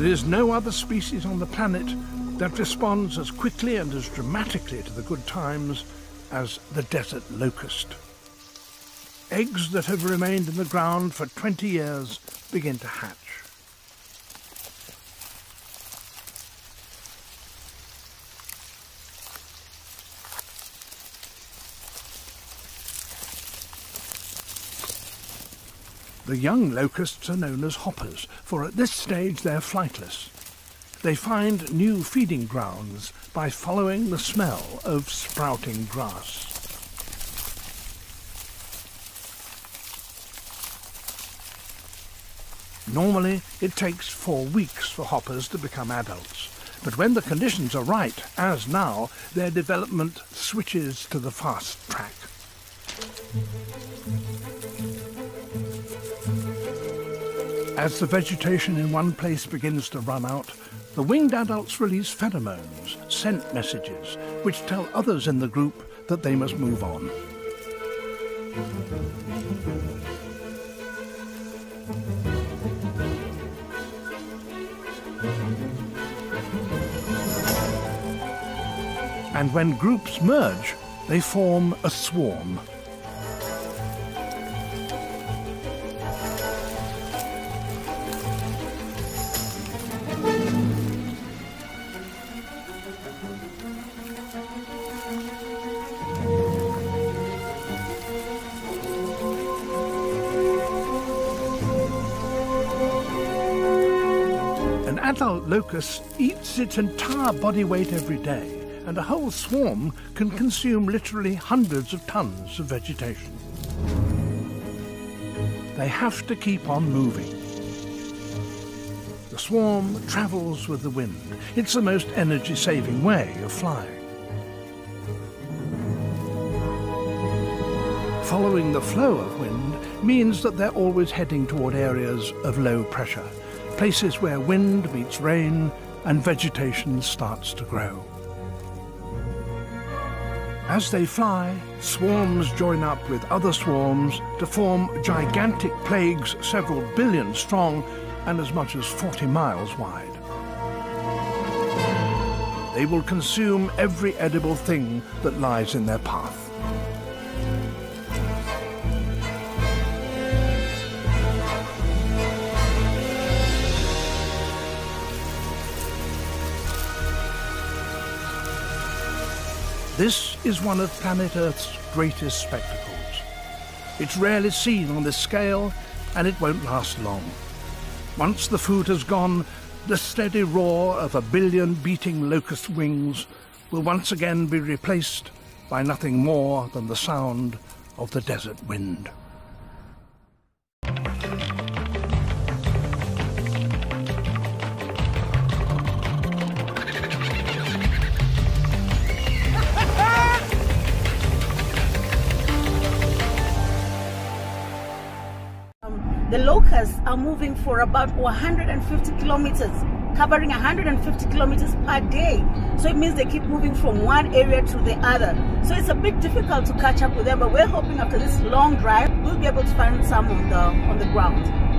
There is no other species on the planet that responds as quickly and as dramatically to the good times as the desert locust. Eggs that have remained in the ground for 20 years begin to hatch. The young locusts are known as hoppers, for at this stage they're flightless. They find new feeding grounds by following the smell of sprouting grass. Normally, it takes four weeks for hoppers to become adults, but when the conditions are right, as now, their development switches to the fast track. As the vegetation in one place begins to run out, the winged adults release pheromones, scent messages, which tell others in the group that they must move on. And when groups merge, they form a swarm. Adult locust eats its entire body weight every day, and a whole swarm can consume literally hundreds of tons of vegetation. They have to keep on moving. The swarm travels with the wind. It's the most energy-saving way of flying. Following the flow of wind means that they're always heading toward areas of low pressure places where wind meets rain and vegetation starts to grow. As they fly, swarms join up with other swarms to form gigantic plagues several billion strong and as much as 40 miles wide. They will consume every edible thing that lies in their path. This is one of planet Earth's greatest spectacles. It's rarely seen on this scale, and it won't last long. Once the food has gone, the steady roar of a billion beating locust wings will once again be replaced by nothing more than the sound of the desert wind. Are moving for about 150 kilometers, covering 150 kilometers per day. So it means they keep moving from one area to the other. So it's a bit difficult to catch up with them, but we're hoping after this long drive, we'll be able to find some on the, on the ground.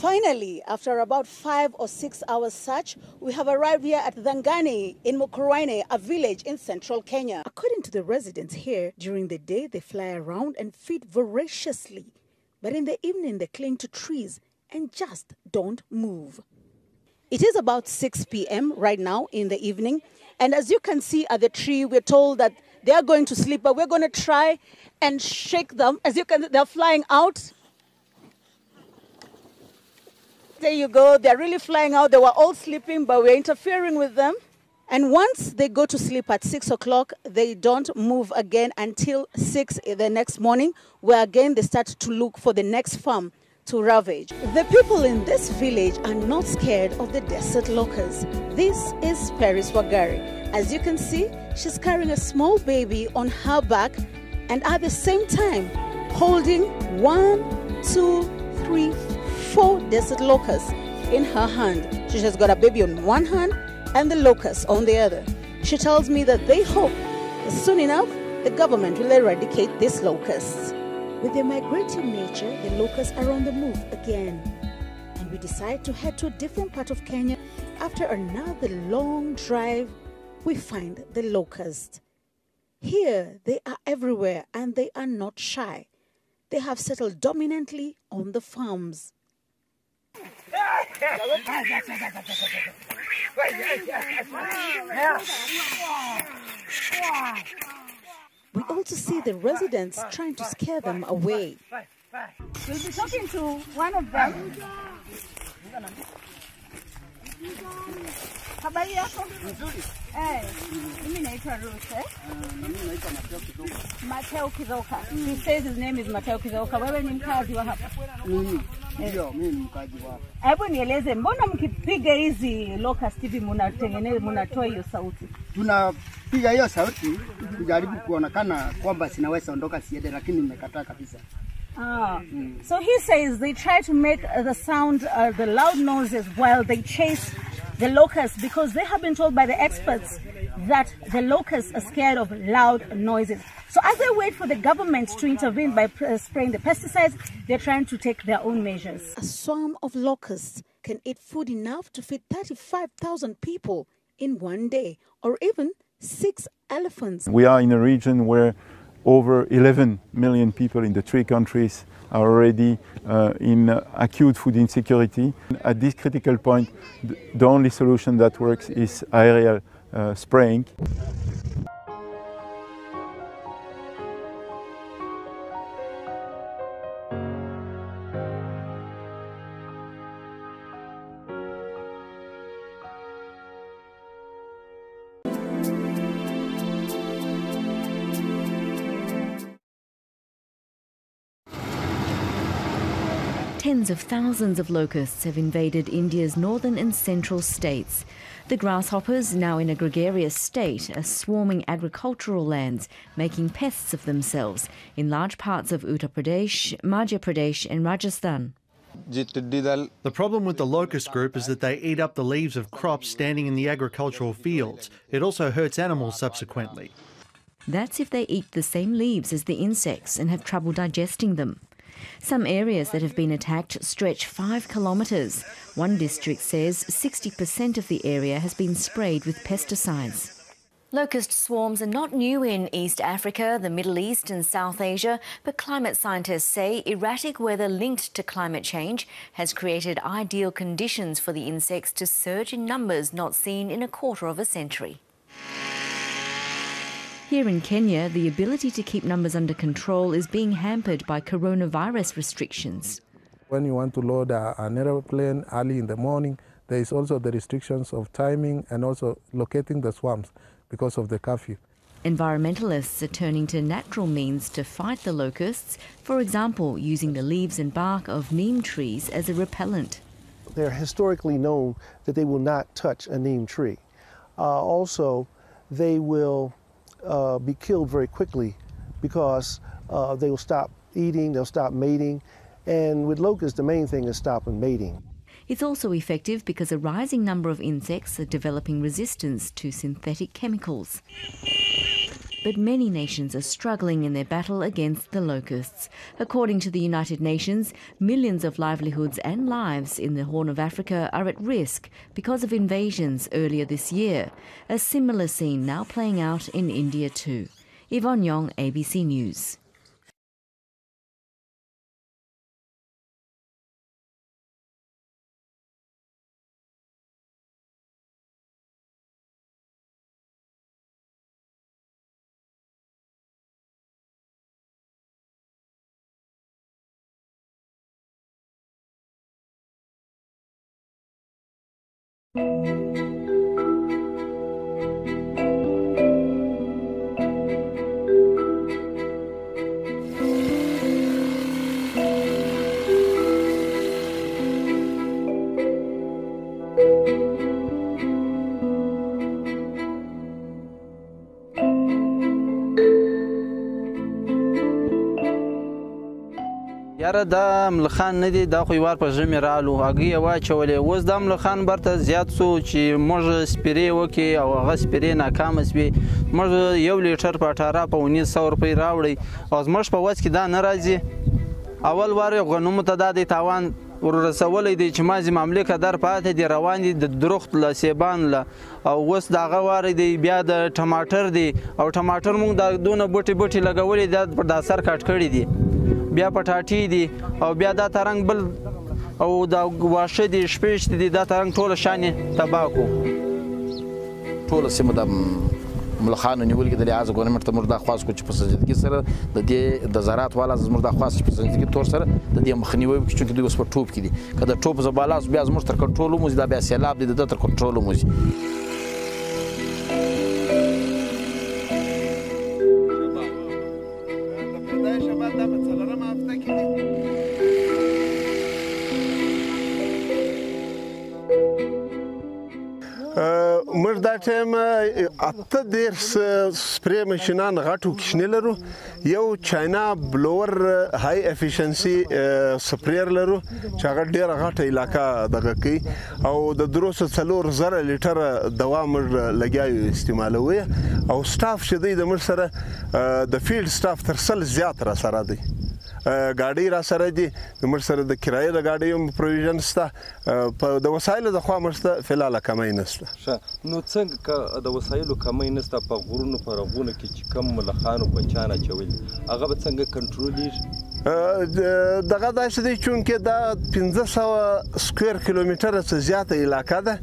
Finally, after about five or six hours search, we have arrived here at Dhangani in Mukurweini, a village in central Kenya. According to the residents here, during the day they fly around and feed voraciously, but in the evening they cling to trees and just don't move. It is about 6 p.m. right now in the evening, and as you can see at the tree, we're told that they are going to sleep, but we're going to try and shake them. As you can, they're flying out there you go. They're really flying out. They were all sleeping, but we're interfering with them. And once they go to sleep at 6 o'clock, they don't move again until 6 the next morning, where again they start to look for the next farm to ravage. The people in this village are not scared of the desert locusts. This is Paris Wagari. As you can see, she's carrying a small baby on her back and at the same time holding one, two, three, four desert locusts in her hand. She has got a baby on one hand and the locust on the other. She tells me that they hope that soon enough the government will eradicate these locusts. With their migratory nature, the locusts are on the move again. And we decide to head to a different part of Kenya. After another long drive, we find the locust. Here, they are everywhere and they are not shy. They have settled dominantly on the farms. We also see the residents trying to scare them away. We'll be talking to one of them. Habari yako? Eh, mimi naitwa Ruth eh? Mateo Kizoka. He says his name is Mateo Kizoka. Wewe ni mkazi wa hapa? Mimi ndio mimi ni mkazi wa hapa. Hebu nieleze, mbona mkipiga hizi locust hivi mnatengeneza mnatoa hiyo sauti? Tunapiga hiyo sauti kujaribu kuonekana kwamba sinaweza ondoka siende, lakini nimekataa kabisa. Ah. So he says they try to make uh, the sound, uh, the loud noises while they chase the locusts because they have been told by the experts that the locusts are scared of loud noises. So as they wait for the government to intervene by spraying the pesticides, they're trying to take their own measures. A swarm of locusts can eat food enough to feed 35,000 people in one day, or even six elephants. We are in a region where over 11 million people in the three countries are already uh, in uh, acute food insecurity. At this critical point, the only solution that works is aerial uh, spraying. Tens of thousands of locusts have invaded India's northern and central states. The grasshoppers, now in a gregarious state, are swarming agricultural lands, making pests of themselves in large parts of Uttar Pradesh, Madhya Pradesh, and Rajasthan. The problem with the locust group is that they eat up the leaves of crops standing in the agricultural fields. It also hurts animals subsequently. That's if they eat the same leaves as the insects and have trouble digesting them. Some areas that have been attacked stretch five kilometres. One district says 60% of the area has been sprayed with pesticides. Locust swarms are not new in East Africa, the Middle East, and South Asia, but climate scientists say erratic weather linked to climate change has created ideal conditions for the insects to surge in numbers not seen in a quarter of a century. Here in Kenya, the ability to keep numbers under control is being hampered by coronavirus restrictions. When you want to load a, an aeroplane early in the morning, there is also the restrictions of timing and also locating the swamps because of the curfew. Environmentalists are turning to natural means to fight the locusts, for example, using the leaves and bark of neem trees as a repellent. They're historically known that they will not touch a neem tree. Uh, also, they will uh, be killed very quickly because uh, they will stop eating, they'll stop mating, and with locusts, the main thing is stopping mating. It's also effective because a rising number of insects are developing resistance to synthetic chemicals. But many nations are struggling in their battle against the locusts. According to the United Nations, millions of livelihoods and lives in the Horn of Africa are at risk because of invasions earlier this year. A similar scene now playing out in India too. Yvonne Yong, ABC News. Música یاره دا ملخان نه دي دا خو یوار په ژمي رالو. هګۍ یې واچولې. اوس دا ملخان برته زیات سو چې موږ سپیرې وکړي او هغه سپیرې ناکامه سوي موږ یو لیټر په اټاره په اونیز سو روپۍ راوړئ. او زموږ په وس کې دا نه راځي. اول وار غنمو ته دا د تاوان ورسولی دی چې مازی مملکه در پاتې دی روان دي د درخت له سیبان له. او اوس دغه واره دی بیا د ټماټر دی. او ټماټر مونږ د دونه بوټي بوټي لګولې دا پر د اثر کټ کړی دي بیا پټاټي دي او بیا دا ترنګ بل او دا واښه دي شپېشت دي دا ترنګ ټوله شانې تباه کو. ټوله سیمه د ملخانو نیول کې د لحاظ ګورنمنت ته موږ دا خواست کو چې په سنجیدګي سره د دې د زراعت والا زموږ دا خواست په سنجیدګي تور سره د دې مخنیوي وکړي چې دوی اوس په ټوپ کې دي. کله ټوپ زباله بیا زموږ تر کنټرول مو دا بیا سیلاب دي د تر کنټرول مو ټایم اته ډیر سپری ماشينان غټو کښنه لرو. یو چاینا بلور های افیشنسي سپریر لرو چې هغه ډیره غټه علاقہ دغه کوي. او د دروسه څلور زره لیټر دوا موږ لګیاو استعمالوي. او سټاف چې دی د مر سره د فیلډ سټاف تر سل زیات را سره دی ګاډي را سره دي مر سره د کرایې د ګاډي هم پروویژن سته په د وسایلو د خوا مرسته فلال کمای نشته نو څنګه د وسایلو کمای نشته په غرونو پر غونه کې چې کم ملخانو په چانه چول هغه به څنګه کنټرولېږي دغه داسې دی چې دا 1500 سکوير کیلومتر څخه زیاته علاقه ده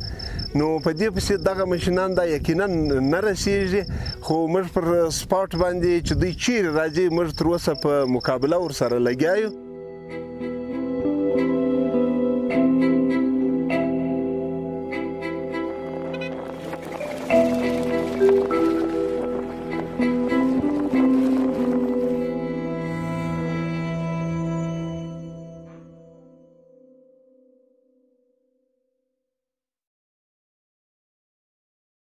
نو په دې پسې دغه ماشينان دا یقینا نه رسیږي. خو موږ پر سپاټ باندې چې دوی چیرې راځي موږ تر اوسه په مقابله ور سره لګیایو